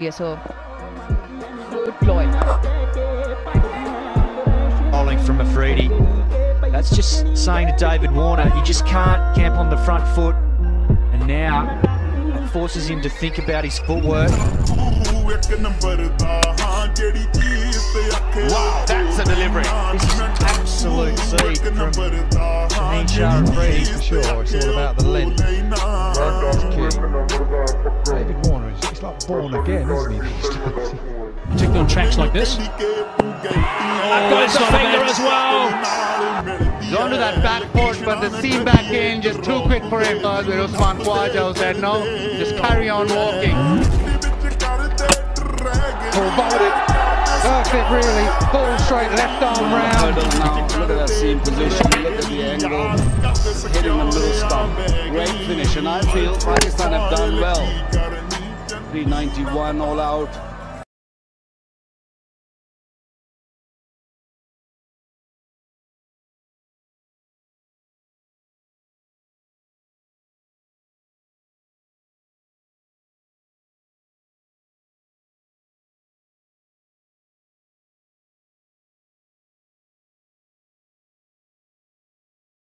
Yeah, so good Floyd. Bowling from Afridi. That's just saying to David Warner, you just can't camp on the front foot. And now it forces him to think about his footwork. Wow, that's a delivery. This is absolute seed from Shaheen Shah Afridi. for sure. It's all about the length. Born again, isn't he? particularly on tracks like this. I've got the finger as well. He's onto that back foot, but the seam back in just too quick for him. With Usman Khawaja said, no, just carry on walking. Full bowled. Perfect, really. Ball straight, left arm round. Now, look at that seam position, look at the angle, hitting the middle stump. Great finish, and I feel Pakistan have done well. 391 all out.